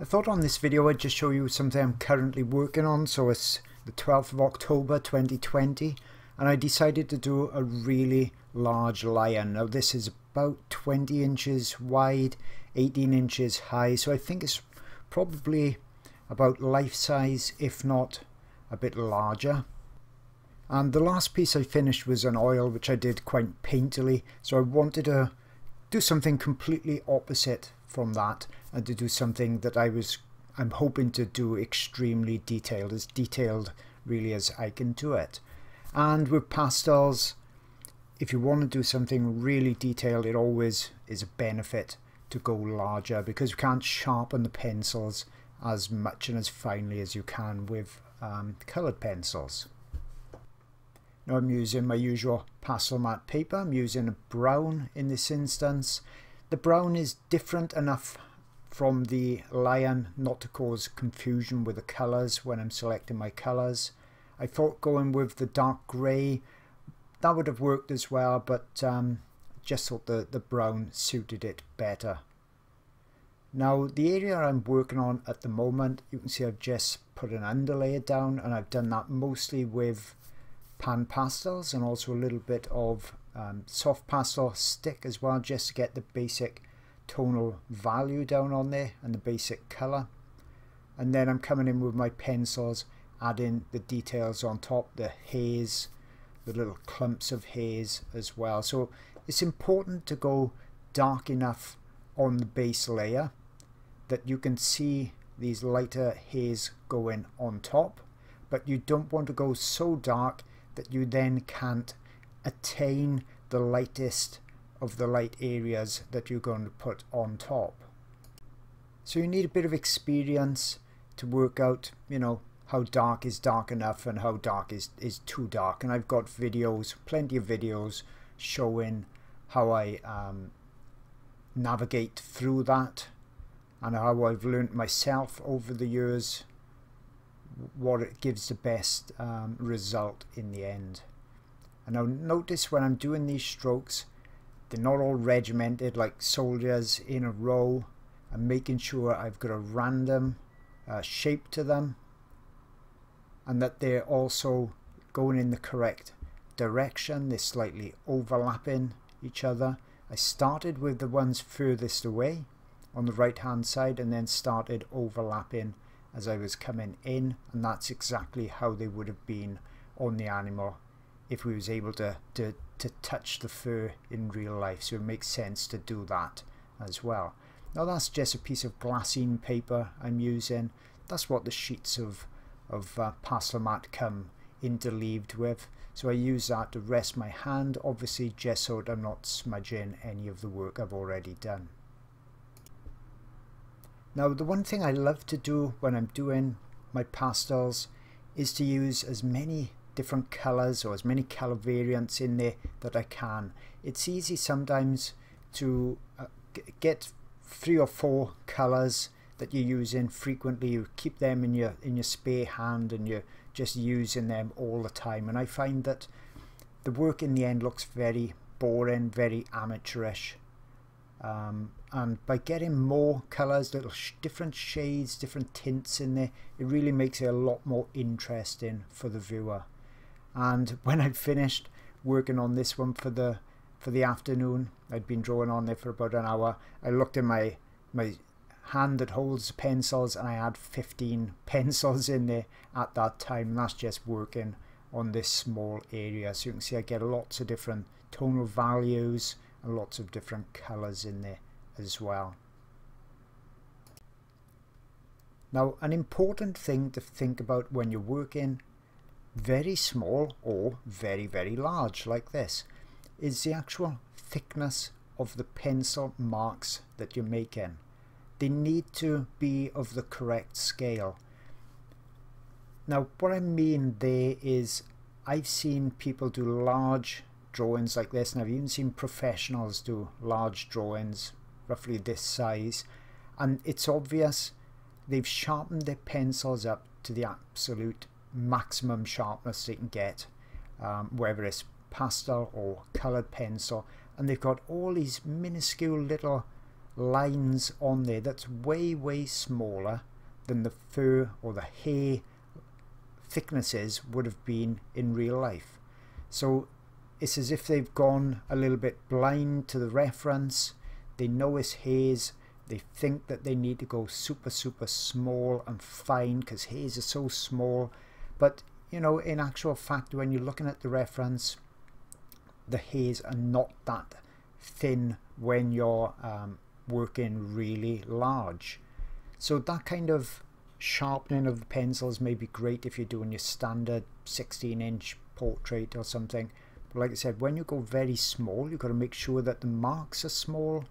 I thought on this video I'd just show you something I'm currently working on. So it's the 12th of October 2020 and I decided to do a really large lion. Now this is about 20 inches wide, 18 inches high. So I think it's probably about life size if not a bit larger. And the last piece I finished was an oil which I did quite painterly. So I wanted to do something completely opposite from that and to do something that I was I'm hoping to do extremely detailed as detailed really as I can do it and with pastels if you want to do something really detailed it always is a benefit to go larger because you can't sharpen the pencils as much and as finely as you can with um, colored pencils. Now I'm using my usual Pastelmat paper. I'm using a brown in this instance the brown is different enough from the lion not to cause confusion with the colours when I'm selecting my colours. I thought going with the dark grey that would have worked as well but um, just thought the, the brown suited it better. Now the area I'm working on at the moment you can see I've just put an underlayer down and I've done that mostly with Panpastels and also a little bit of um, soft pastel stick as well just to get the basic tonal value down on there and the basic color and then I'm coming in with my pencils adding the details on top the haze the little clumps of haze as well. So it's important to go dark enough on the base layer that you can see these lighter haze going on top but you don't want to go so dark that you then can't attain the lightest of the light areas that you're going to put on top. So you need a bit of experience to work out, you know, how dark is dark enough and how dark is, is too dark. And I've got videos, plenty of videos showing how I um, navigate through that and how I've learned myself over the years what it gives the best um, result in the end. And now notice when I'm doing these strokes, they're not all regimented like soldiers in a row. I'm making sure I've got a random uh, shape to them and that they're also going in the correct direction. They're slightly overlapping each other. I started with the ones furthest away on the right hand side and then started overlapping as I was coming in and that's exactly how they would have been on the animal if we was able to, to, to touch the fur in real life. So it makes sense to do that as well. Now that's just a piece of glassine paper I'm using. That's what the sheets of, of uh, Pastelmat come interleaved with. So I use that to rest my hand, obviously just so I'm not smudging any of the work I've already done. Now the one thing I love to do when I'm doing my pastels is to use as many different colors or as many color variants in there that I can. It's easy sometimes to uh, get three or four colors that you're using frequently. You keep them in your in your spare hand and you're just using them all the time. And I find that the work in the end looks very boring, very amateurish. Um, and by getting more colors, little sh different shades, different tints in there, it really makes it a lot more interesting for the viewer and when I'd finished working on this one for the for the afternoon I'd been drawing on there for about an hour. I looked in my my hand that holds pencils and I had 15 pencils in there at that time. That's just working on this small area. So you can see I get lots of different tonal values and lots of different colors in there as well. Now an important thing to think about when you're working very small or very very large like this is the actual thickness of the pencil marks that you're making. They need to be of the correct scale. Now what I mean there is I've seen people do large drawings like this and I've even seen professionals do large drawings roughly this size and it's obvious they've sharpened their pencils up to the absolute maximum sharpness they can get, um, whether it's pastel or coloured pencil, and they've got all these minuscule little lines on there that's way way smaller than the fur or the hair thicknesses would have been in real life. So it's as if they've gone a little bit blind to the reference. They know it's hairs. They think that they need to go super, super small and fine because hairs are so small. But, you know, in actual fact, when you're looking at the reference, the hairs are not that thin when you're um, working really large. So that kind of sharpening of the pencils may be great if you're doing your standard 16 inch portrait or something. But like I said, when you go very small, you've got to make sure that the marks are small.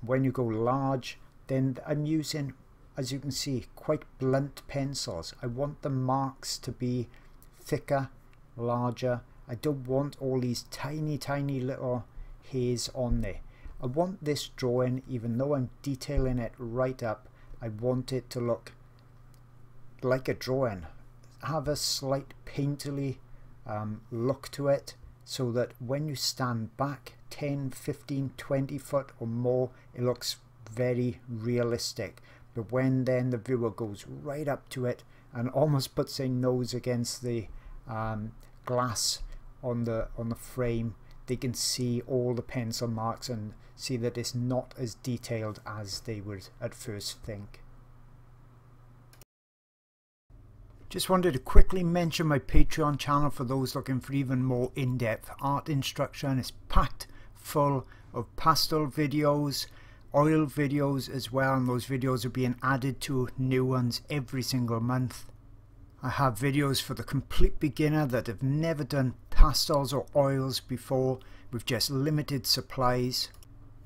When you go large, then I'm using, as you can see, quite blunt pencils. I want the marks to be thicker, larger. I don't want all these tiny, tiny little hairs on there. I want this drawing, even though I'm detailing it right up, I want it to look like a drawing. Have a slight painterly um, look to it so that when you stand back 10, 15, 20 foot or more, it looks very realistic. But when then the viewer goes right up to it and almost puts their nose against the um, glass on the on the frame, they can see all the pencil marks and see that it's not as detailed as they would at first think. Just wanted to quickly mention my Patreon channel for those looking for even more in-depth art instruction. It's packed full of pastel videos, oil videos as well, and those videos are being added to new ones every single month. I have videos for the complete beginner that have never done pastels or oils before with just limited supplies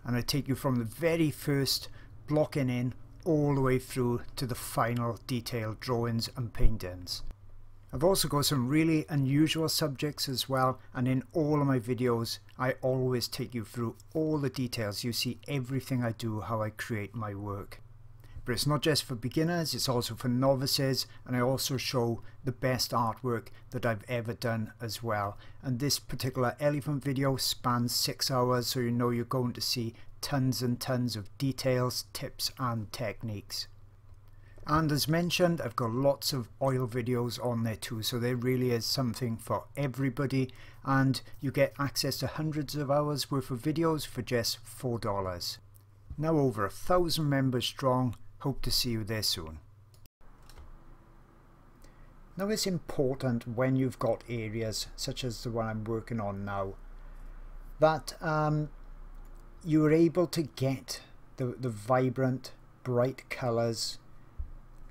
and I take you from the very first blocking in all the way through to the final detailed drawings and paintings. I've also got some really unusual subjects as well and in all of my videos I always take you through all the details. You see everything I do, how I create my work. But it's not just for beginners, it's also for novices and I also show the best artwork that I've ever done as well. And this particular elephant video spans six hours so you know you're going to see tons and tons of details, tips and techniques. And as mentioned, I've got lots of oil videos on there too, so there really is something for everybody. And you get access to hundreds of hours worth of videos for just $4. Now over a thousand members strong, Hope to see you there soon. Now it's important when you've got areas such as the one I'm working on now that um, you're able to get the, the vibrant bright colours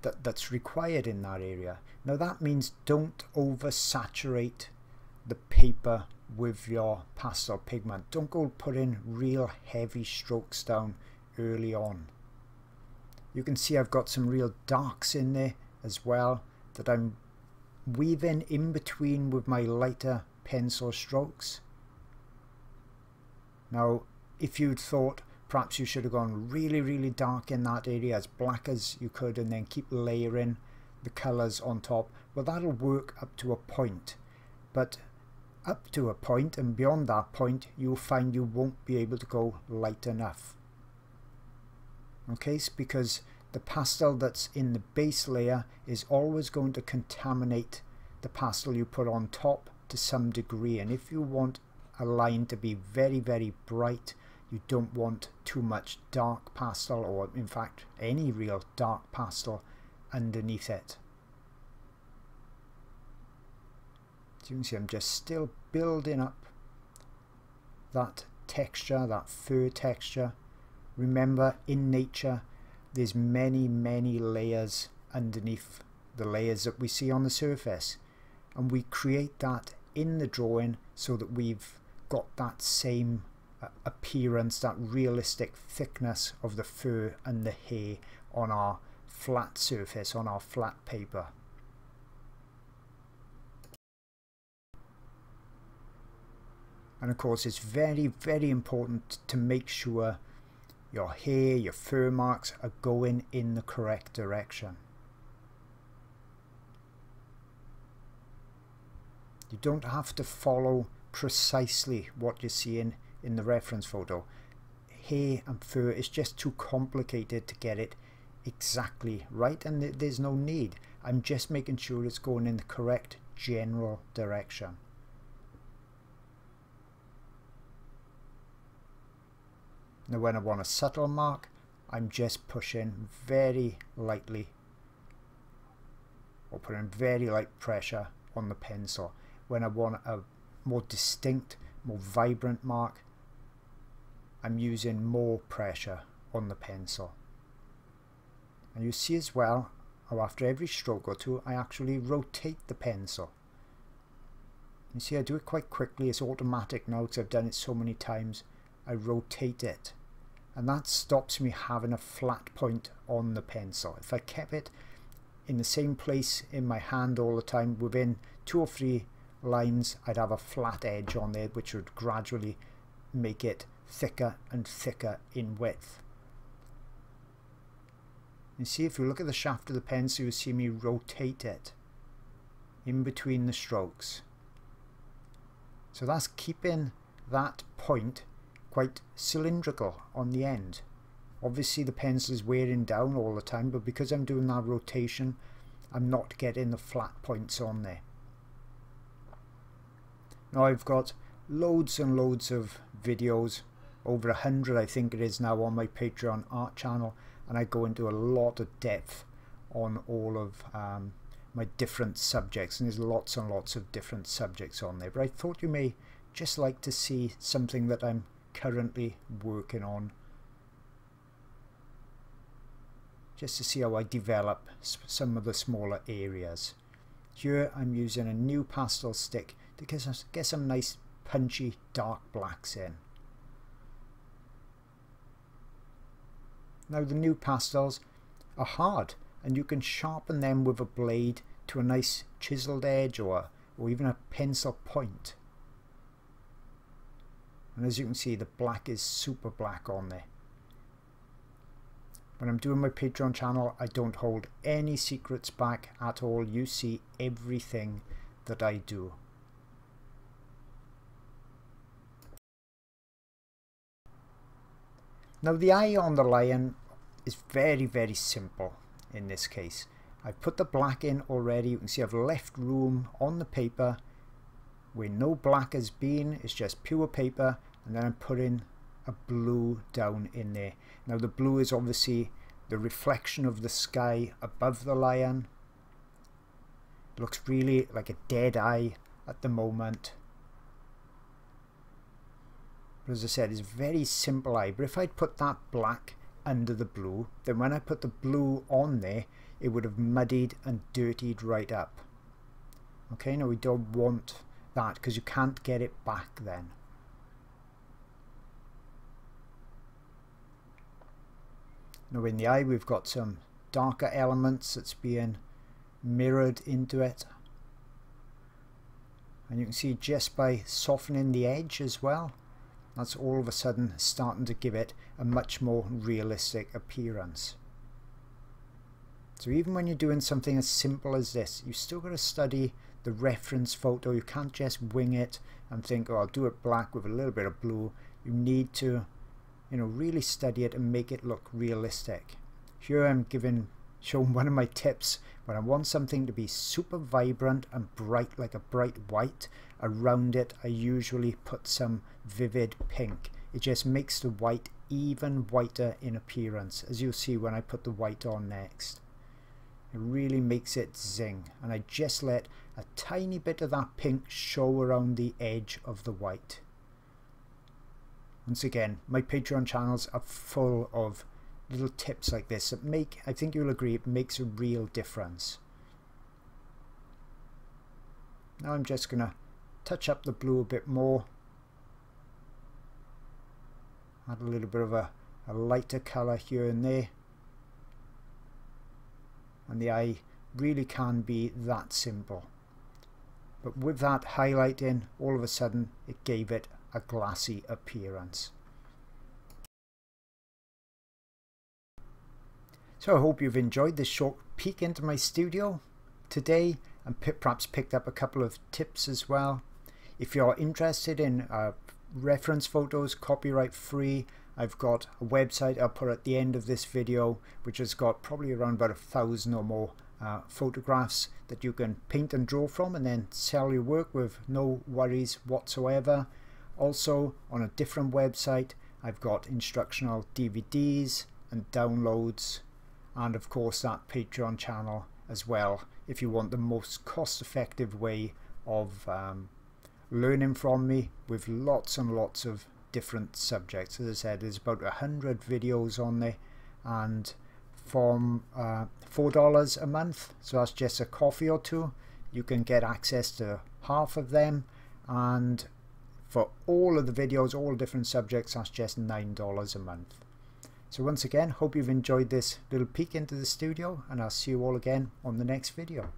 that, that's required in that area. Now that means don't oversaturate the paper with your pastel pigment. Don't go put in real heavy strokes down early on. You can see I've got some real darks in there as well that I'm weaving in between with my lighter pencil strokes. Now, if you'd thought perhaps you should have gone really, really dark in that area, as black as you could, and then keep layering the colours on top, well, that'll work up to a point. But up to a point, and beyond that point, you'll find you won't be able to go light enough. Okay because the pastel that's in the base layer is always going to contaminate the pastel you put on top to some degree. And if you want a line to be very very bright you don't want too much dark pastel or in fact any real dark pastel underneath it. So you can see I'm just still building up that texture, that fur texture Remember, in nature, there's many, many layers underneath the layers that we see on the surface. And we create that in the drawing so that we've got that same appearance, that realistic thickness of the fur and the hair on our flat surface, on our flat paper. And of course it's very, very important to make sure your hair, your fur marks are going in the correct direction. You don't have to follow precisely what you're seeing in the reference photo. hair and fur is just too complicated to get it exactly right and th there's no need. I'm just making sure it's going in the correct general direction. Now when I want a subtle mark, I'm just pushing very lightly or putting very light pressure on the pencil. When I want a more distinct, more vibrant mark, I'm using more pressure on the pencil. And you see as well how after every stroke or two I actually rotate the pencil. You see I do it quite quickly, it's automatic now because I've done it so many times. I rotate it and that stops me having a flat point on the pencil. If I kept it in the same place in my hand all the time within two or three lines I'd have a flat edge on there which would gradually make it thicker and thicker in width. You see if you look at the shaft of the pencil you see me rotate it in between the strokes. So that's keeping that point quite cylindrical on the end. Obviously the pencil is wearing down all the time but because I'm doing that rotation I'm not getting the flat points on there. Now I've got loads and loads of videos over a hundred I think it is now on my Patreon art channel and I go into a lot of depth on all of um, my different subjects and there's lots and lots of different subjects on there but I thought you may just like to see something that I'm currently working on just to see how I develop some of the smaller areas. Here I'm using a new pastel stick to get some nice punchy dark blacks in. Now the new pastels are hard and you can sharpen them with a blade to a nice chiseled edge or, or even a pencil point. And as you can see the black is super black on there. When I'm doing my Patreon channel I don't hold any secrets back at all. You see everything that I do. Now the eye on the lion is very very simple in this case. I've put the black in already. You can see I've left room on the paper where no black has been. It's just pure paper and then I'm putting a blue down in there. Now the blue is obviously the reflection of the sky above the lion. It looks really like a dead eye at the moment. But as I said, it's very simple eye. But if I'd put that black under the blue, then when I put the blue on there, it would have muddied and dirtied right up. Okay, now we don't want that because you can't get it back then. Now in the eye we've got some darker elements that's being mirrored into it. And you can see just by softening the edge as well, that's all of a sudden starting to give it a much more realistic appearance. So even when you're doing something as simple as this, you still got to study the reference photo. You can't just wing it and think, oh, I'll do it black with a little bit of blue. You need to you know, really study it and make it look realistic. Here I'm giving, showing one of my tips when I want something to be super vibrant and bright like a bright white. Around it I usually put some vivid pink. It just makes the white even whiter in appearance as you'll see when I put the white on next. It really makes it zing and I just let a tiny bit of that pink show around the edge of the white. Once again, my Patreon channels are full of little tips like this that make, I think you'll agree, it makes a real difference. Now I'm just going to touch up the blue a bit more. Add a little bit of a, a lighter colour here and there. And the eye really can be that simple. But with that highlighting, all of a sudden it gave it a glassy appearance. So I hope you've enjoyed this short peek into my studio today and perhaps picked up a couple of tips as well. If you're interested in uh, reference photos, copyright free I've got a website I'll put at the end of this video which has got probably around about a thousand or more uh, photographs that you can paint and draw from and then sell your work with no worries whatsoever. Also on a different website I've got instructional DVDs and downloads and of course that Patreon channel as well if you want the most cost effective way of um, learning from me with lots and lots of different subjects. As I said, there's about a hundred videos on there and from uh, $4 a month, so that's just a coffee or two, you can get access to half of them and for all of the videos, all different subjects, that's just $9 a month. So once again, hope you've enjoyed this little peek into the studio and I'll see you all again on the next video.